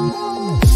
Oh.